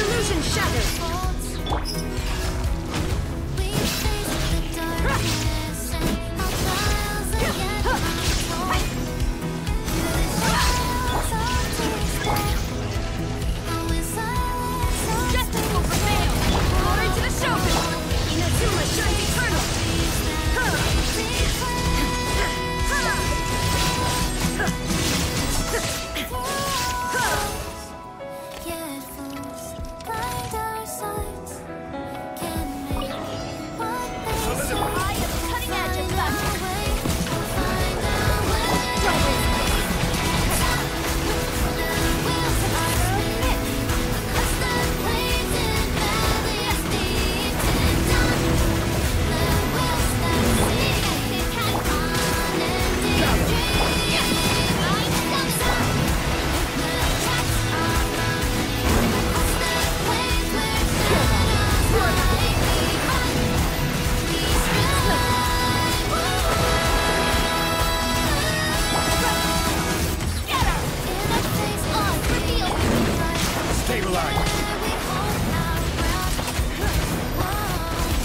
Illusion shattered.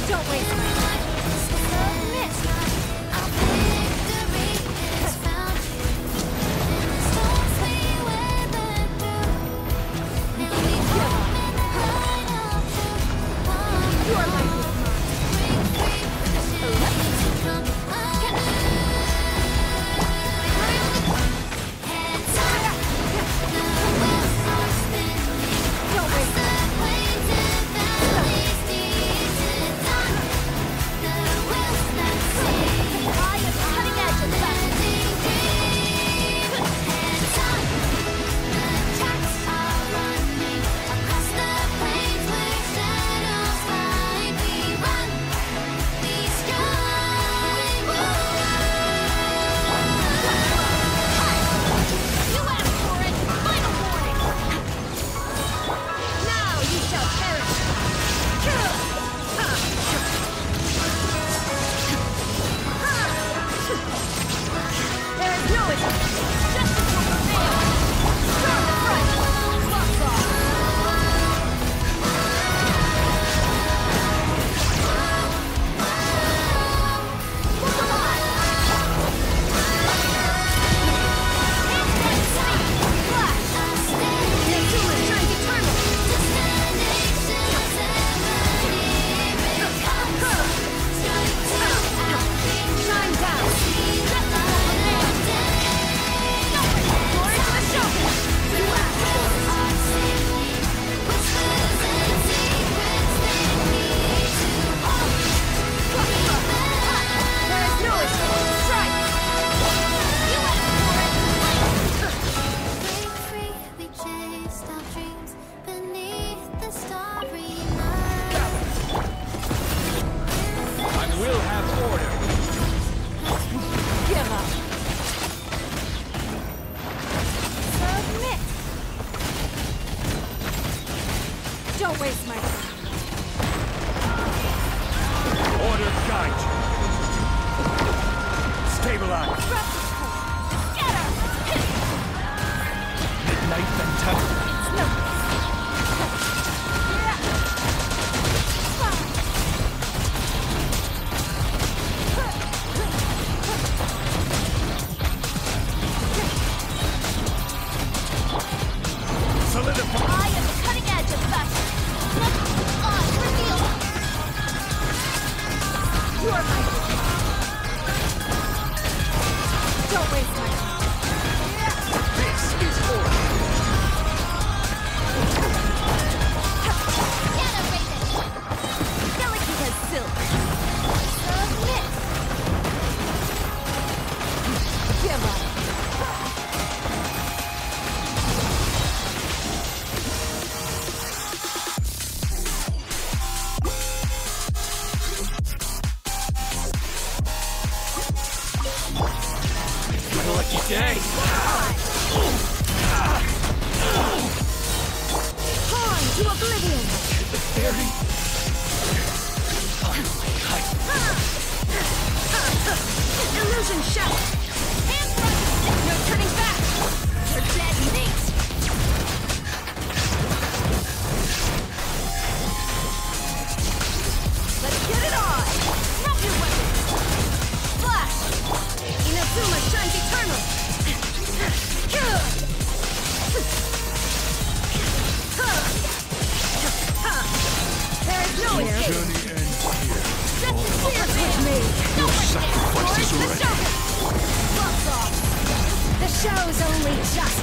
Don't waste my Stabilize! Get her. Midnight Phantasm! day. Pawn to oblivion. The fairy. Illusion shout. Hands broken. No turning back. You're dead, mate. Let's get it on. Drop your weapon. Flash. Inazuma shines eternal. going here. Journey with me. Your sacrifice is ready. The show's only just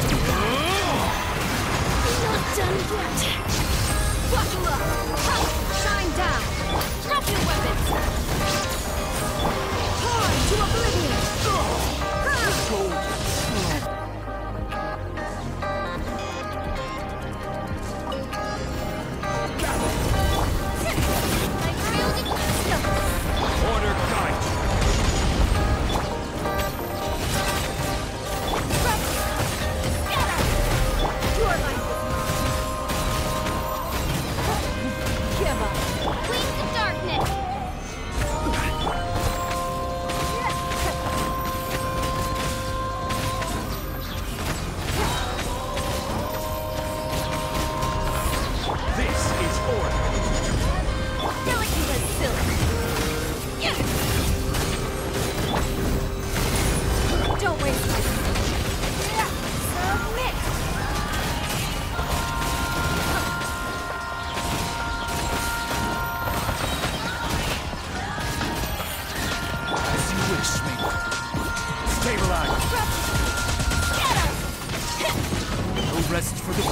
No rest for the...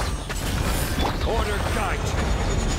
Order guide.